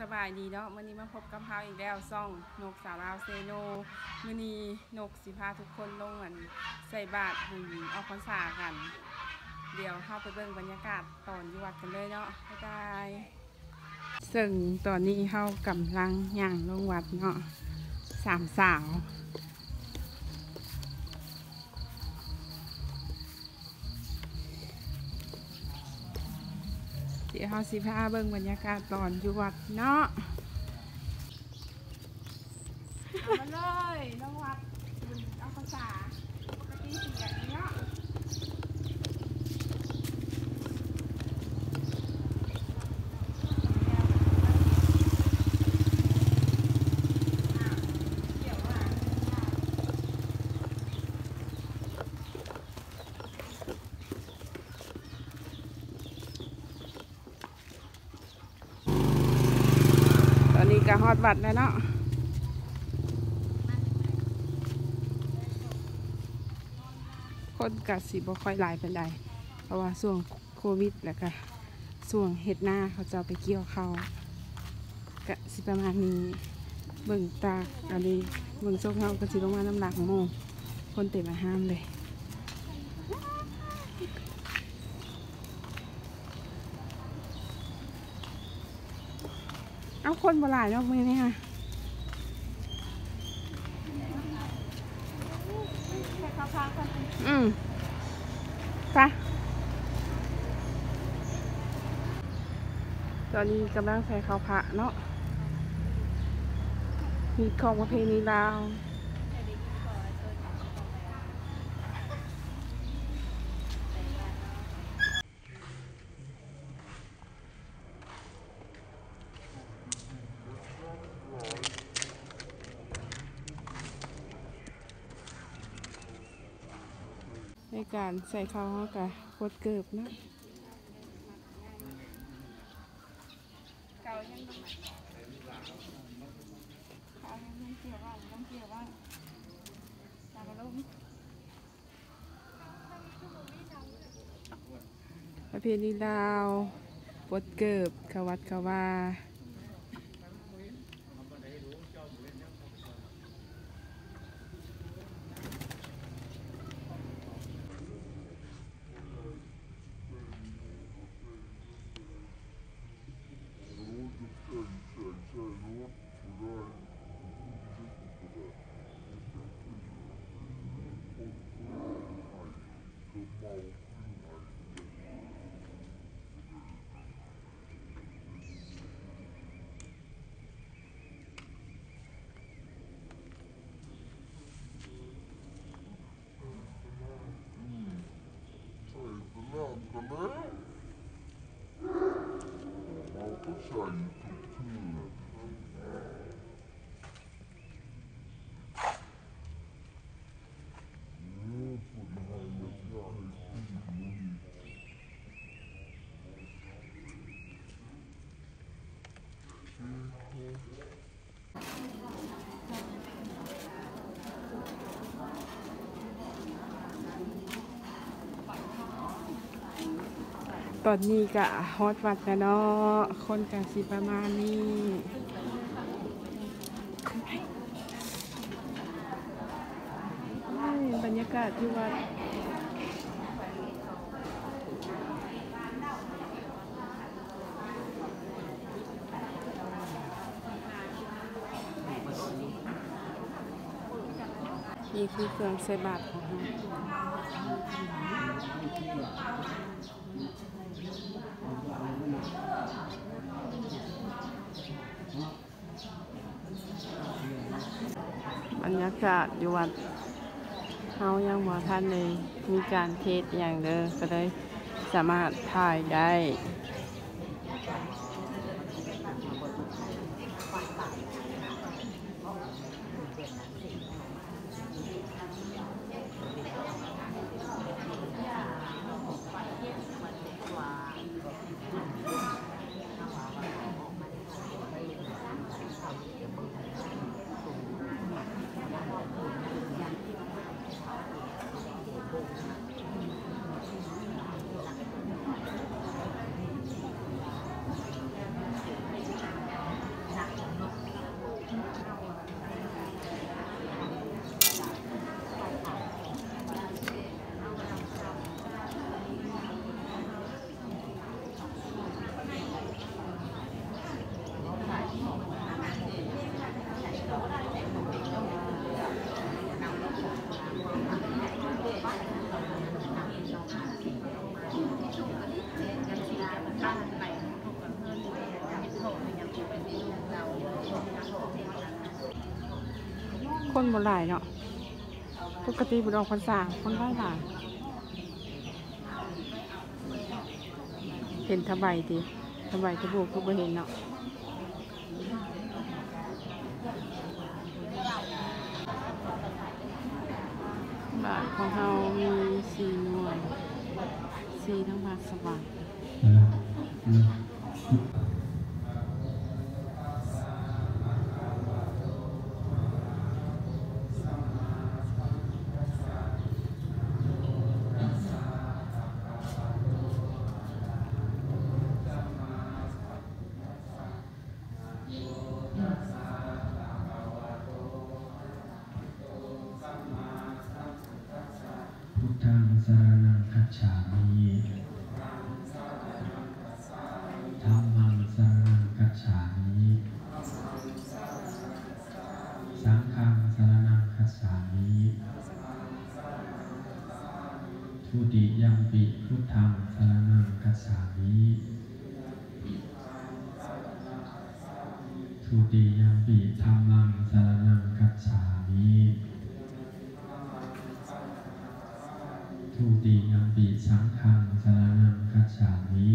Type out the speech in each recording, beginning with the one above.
สบายดีเนาะมื่อนี้มาพบกับเฮาอีกแล้วซ่องนกสาวลาวเซโนมื่อนี้นกสิพาทุกคนลงกันใส่บาตรบุญออกพรรษากัน เดี๋ยวเข้าไปเบิ่งบรรยากาศตอนอยู่วัดกันเลยเนาะบ๊ายบายซึ่งตอนนี้เข้ากำลังย่างลงวัดเนาะสามสาว เดี๋ยวเขาสิพาเบิ่งบรรยากาศตอนอยู่วัดเนาะมาเลยน้องวัดเอาภาษาปกติสิะฮอดวัดแล้วเนาะคนกัสิบ่ค่อยหลายเป็นใดเพราะว่าช่วงโควิดแล้วก็ช่วงเฮ็ดหน้าเขาจะไปเกี่ยวเขากะสิประมาณนี้เบิ่งตาอันนี้เบิ่งโซกเฮาก็สิลงมาน้ำหลักโมงคนเต็มมาห้ามเลย เอาคนบ่หลายเนาะมือนี่ค่ะอืมไปตอนนี้กำลังใส่ข้าวผัดเนาะมีของประเพณีลาว ในการใส่ข้าวเขากับโคตรเกิบเนาะเก่ายังต้าวยังต้องเกี่ยวบ้างต้องเกี่ยวบ้างตามมาลุกประเพณีลาวปดเกิบขวัดขวา ใส่ตะลางกันแล้วเราก็ใส่ทุกเทื่อโอ้คนไทยอยากจะให้ขึ้นมือ ตอนนี้ก็ฮอตวัดแล้วเนาะคนกสิประมาณนี้บรรยากาศที่วัด นี่คือเครื่องใส่บาตรของเราบรรยากาศอยู่วัดเฮายังบ่ทันเลยมีการเทศอย่างเด้อก็เลยสามารถถ่ายได้ คนบ่หลายเนาะปกติบุดออกพรรษาคนหลายหลายเห็นทบายดีทบายทบูกคือบ่เห็นเนาะบาทของเรามีสี่หน่วยสี่ทั้งบาทสบาย ยังปิพุทธังสารนังกัจฉามิทุติยังปิธรรมังสารนังกัจฉามิทุติยังปิสังฆังสารนังกัจฉามิ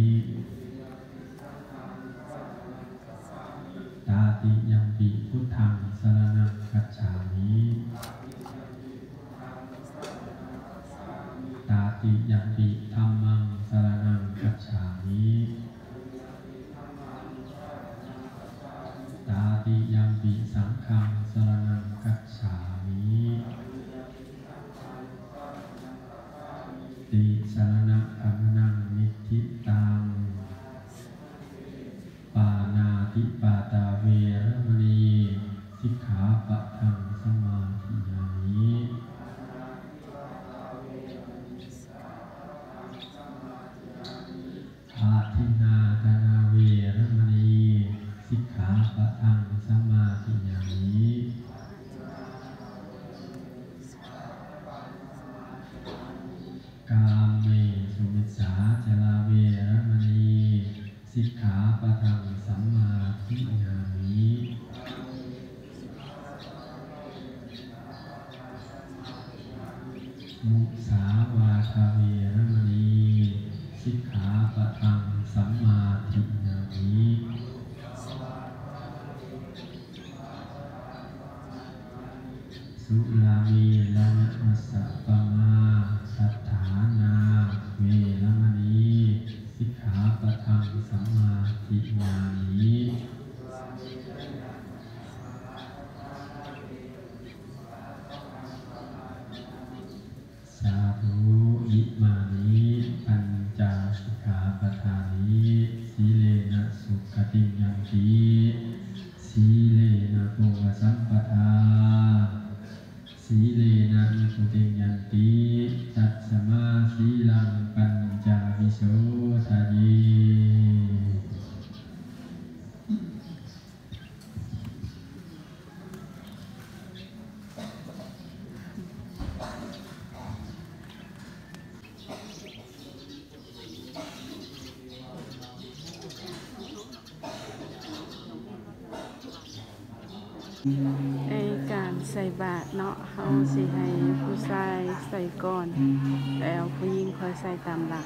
สิกขาปะทังสัมมาทิฏฐามิมุสาวาทาเวรมณีสิกขาปะทังสัมมาทิฏฐามิสุลามีละมัสสะปะ สมาสีลังปัญจาวิโสทายี ในการใส่บาตรเนาะเฮาสิให้ผู้ชาย ใส่ก่อน แล้วผู้หญิงค่อยใส่ตามหลัง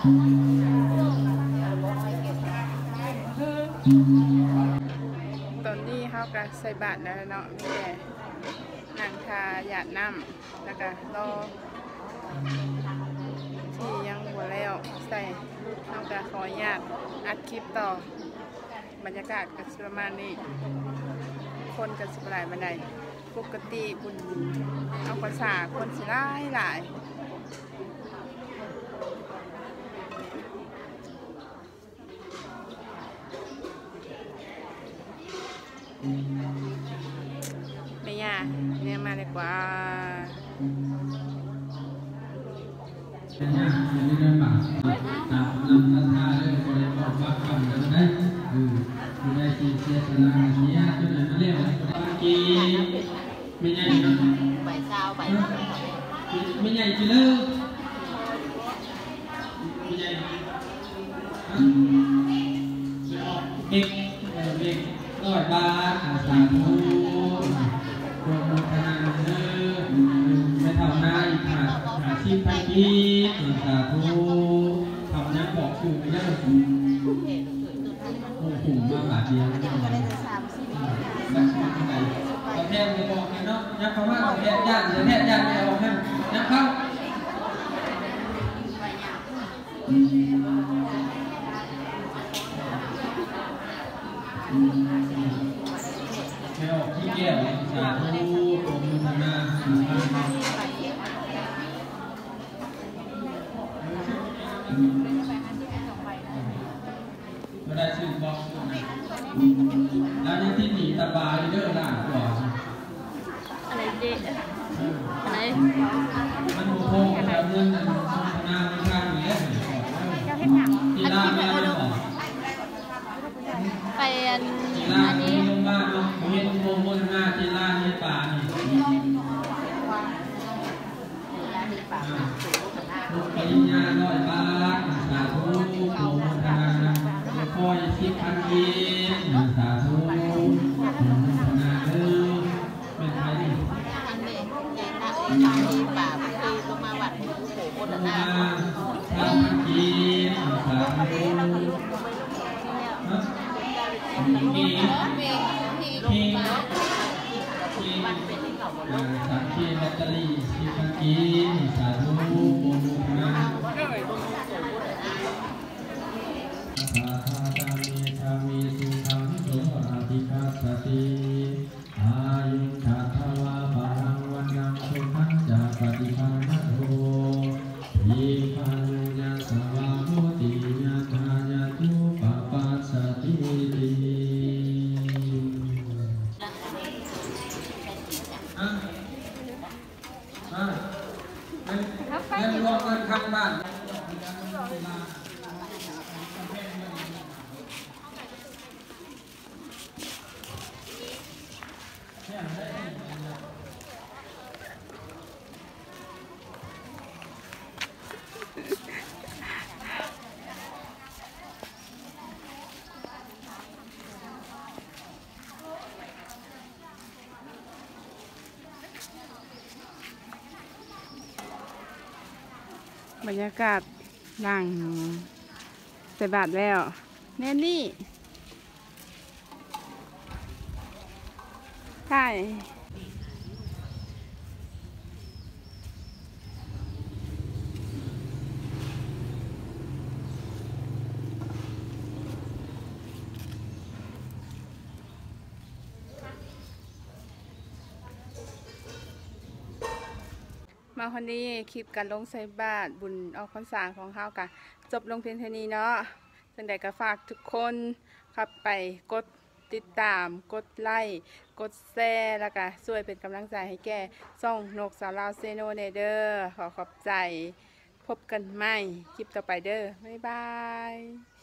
ตอนนี้เขาก็ใส่บาตรแล้วเนาะมีแต่นางทาหยาดน้ำแล้วก็รอที่ยังหัวแล้วใส่เขาก็ขออนุญาตอัดคลิปต่อบรรยากาศก็สิประมาณนี้ คนกันสิบหลายบันไดปกติบุญเอาภาษาคนสิหลายหลาย ไหนมาเรียกว่าเมื่อกี้ไม่ใหญ่นะใบซาวใบไม่ใหญ่จีเลิกไม่ใหญ่เอกเออเอกร้อยบาทสาธุโปรโมทนาเด้อไม่เท่าหน้าอีกค่ะหาชีพพันกีสาธุทำยังบอกคือไม่ได้ เห็นสวยตัวนั้นโอ้โหมาบาทเดียวก็ได้แต่สามสี่สักเท่าไหร่ประเทศจะบอกกันเนาะนักคำว่าประเทศญาติประเทศญาติไม่เอาให้นักเข้าใบยาไม่ออกที่แก้วสาธุโอมธนาสาธุไม่ได้ชื่อบอก แล้วยังที่หนีตาบาเยอะล่ะก่อนอะไรเด็ดอะไรมันโมโหแล้วเงินโมธนาไม่ข้างนี้ที่ล่าแม่ไม่บอกไปอันอันที่นี้โรงพยาบาลเนเห็นโมโมธนาที่ล่าที่ป่านี่ลูกปริญญาร้อยบาทสาธุโมทนาคอยสิบพันเยน สาธุโมทนาเด้อเป็นไงดิอันนี้เย็นนะเอ้ยตาดีป่าไปตีลงมาวัดหลวงปู่โคตรมานาสามพันเยนสาธุฮะมีเพลงที่ลงมาที่วัดเป็นที่เขาบอกอ่าสามเกียนแบตเตอรี่สิบพันเยนสาธุโมทนาทาทาตามีธามีสุขังโส อาภิคาสติอายุทัตถวาปารังวันนังสุขังจะปฏิภาณโทวิปัญญาสวาโมติญาทายาตุปปัสสติติอะอะเล่นเล่นรวมกันข้างบ้าน บรรยากาศดังใส่บาทแล้วแน่นี่ใช่ มาคนนี้คลิปการลงใส่บาตรบุญออกพรรษาของเขากะจบลงเพียงเท่านี้เนาะจังใดก็ฝากทุกคนครับไปกดติดตาม กดไลค์ กดแชร์แล้วก็ช่วยเป็นกำลังใจให้แก่ช่องนกสาวลาวเซโนเนเด้อขอขอบใจ พบกันใหม่ คลิปต่อไปเด้อบ๊ายบาย